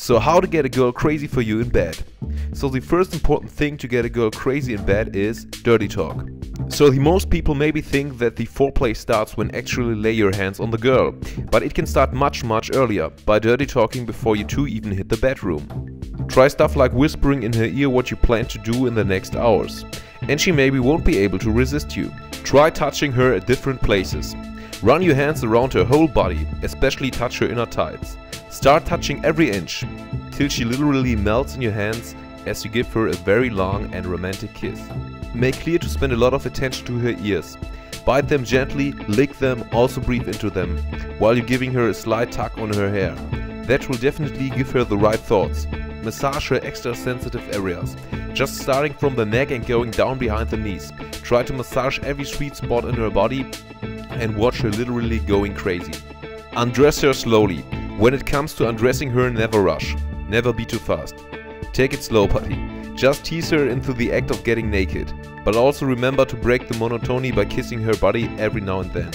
So how to get a girl crazy for you in bed. So the first important thing to get a girl crazy in bed is dirty talk. So the most people maybe think that the foreplay starts when actually lay your hands on the girl, but it can start much much earlier, by dirty talking before you two even hit the bedroom. Try stuff like whispering in her ear what you plan to do in the next hours. And she maybe won't be able to resist you. Try touching her at different places. Run your hands around her whole body, especially touch her inner thighs. Start touching every inch, till she literally melts in your hands as you give her a very long and romantic kiss. Make clear to spend a lot of attention to her ears. Bite them gently, lick them, also breathe into them, while you're giving her a slight tug on her hair. That will definitely give her the right thoughts. Massage her extra sensitive areas, just starting from the neck and going down behind the knees. Try to massage every sweet spot in her body and watch her literally going crazy. Undress her slowly. When it comes to undressing her, never rush. Never be too fast. Take it slow, buddy. Just tease her into the act of getting naked. But also remember to break the monotony by kissing her body every now and then.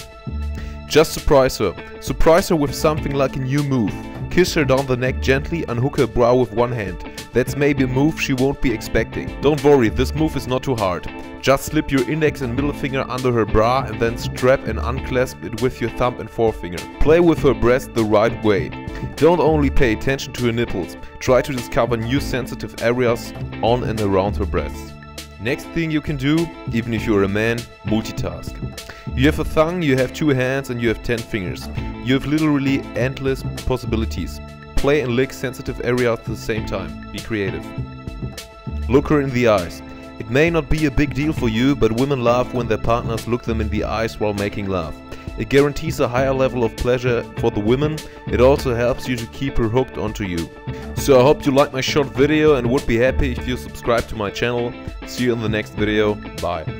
Just surprise her. Surprise her with something like a new move. Kiss her down the neck gently, unhook her brow with one hand. That's maybe a move she won't be expecting. Don't worry, this move is not too hard. Just slip your index and middle finger under her bra and then strap and unclasp it with your thumb and forefinger. Play with her breast the right way. Don't only pay attention to her nipples, try to discover new sensitive areas on and around her breasts. Next thing you can do, even if you're a man, multitask. You have a thumb, you have two hands and you have 10 fingers. You have literally endless possibilities. Play and lick sensitive areas at the same time. Be creative. Look her in the eyes. It may not be a big deal for you, but women love when their partners look them in the eyes while making love. It guarantees a higher level of pleasure for the women, it also helps you to keep her hooked onto you. So I hope you liked my short video and would be happy if you subscribe to my channel. See you in the next video, bye.